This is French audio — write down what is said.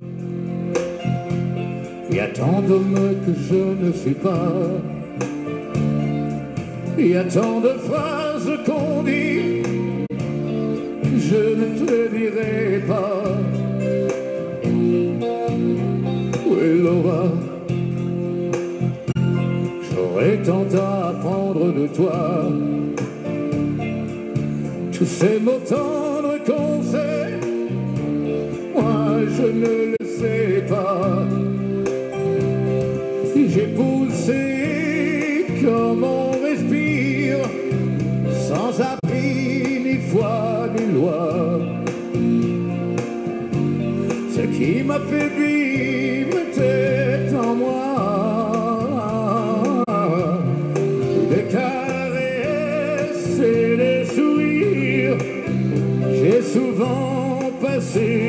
Il y a tant d'hommes que je ne suis pas. Il y a tant de phrases qu'on dit, je ne te dirai pas. Est Laura? J'aurais tant à apprendre de toi. Tous ces mots tendres qu'on fait, je ne le sais pas. J'ai poussé comme on respire, sans abri ni foi ni loi. Ce qui m'a fait vivre était en moi. Des caresses et des sourires, j'ai souvent passé